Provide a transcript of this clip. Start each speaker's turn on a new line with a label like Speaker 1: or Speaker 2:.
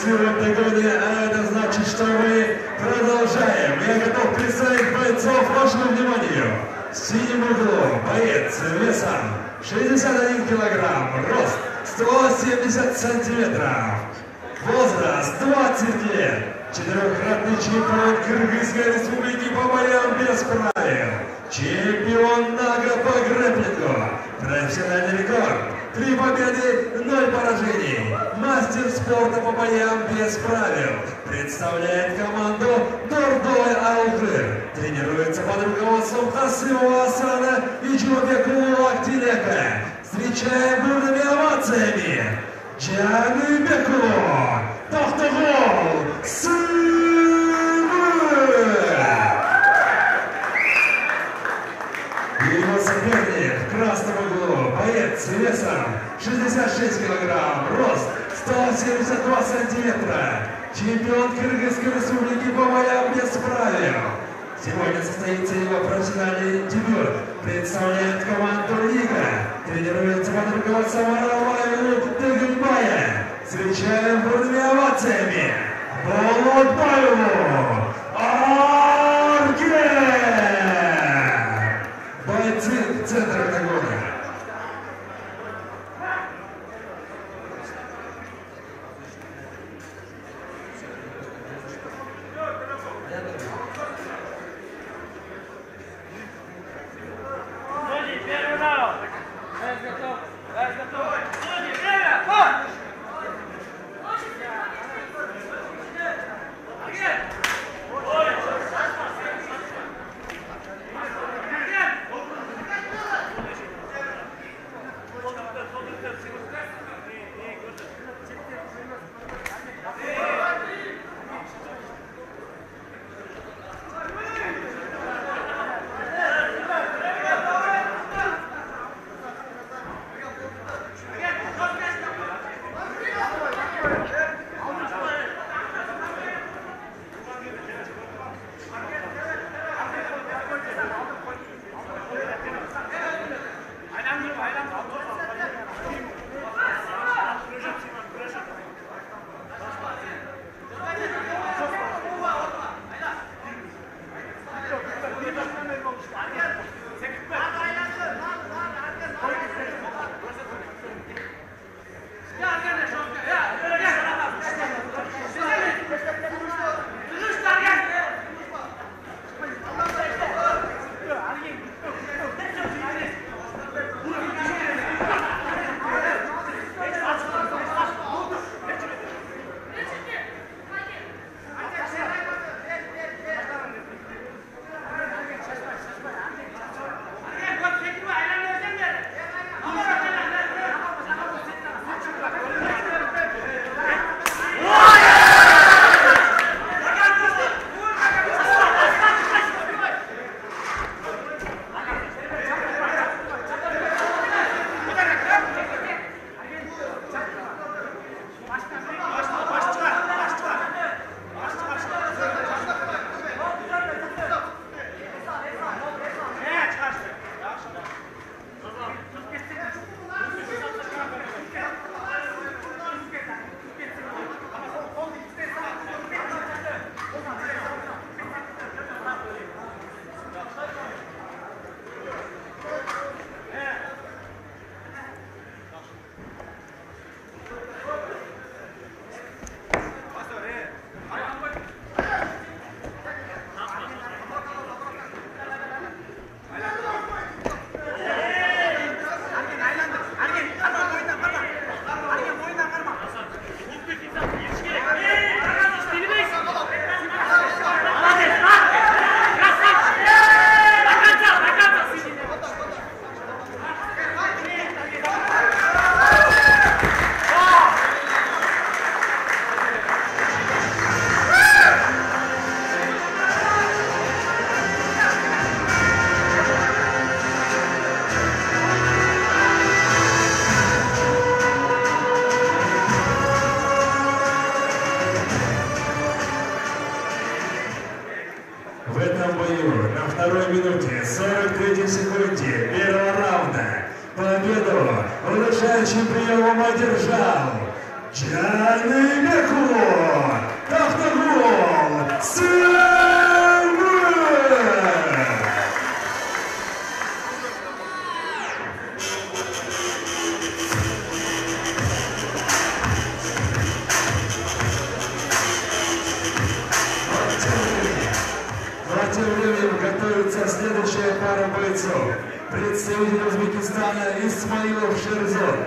Speaker 1: фиксируем догоны, а это значит, что мы продолжаем. Я готов представить бойцов вашему вниманию. В синем боец весом 61 килограмм, рост 170 сантиметров, возраст 20 лет, четырехкратный чемпион Кыргызской республики по боям без правил, чемпион НАГА по грэплингу, профессиональный рекорд Три победы, ноль поражений. Мастер спорта по боям без правил. Представляет команду Дордой Алгыр. Тренируется под руководством Хасымова Асана и Джурбекулу Актилека. Встречаем бурными овациями. Джаныбеку. Тохтогол. 66 килограмм, рост 172 сантиметра, чемпион Кыргызской республики по боям без правил. Сегодня состоится его профессиональный дебют. Представляет команду Лига. Тренируется под руководством Аралаеву Дагульбая. Встречаем бурными овациями. Болотбаеву. Удушающим приемом одержал Джанибеку Тавтогол Сэмэ! В тем временем готовится следующая пара бойцов. Представитель Узбекистана Исмаилов Шерзот.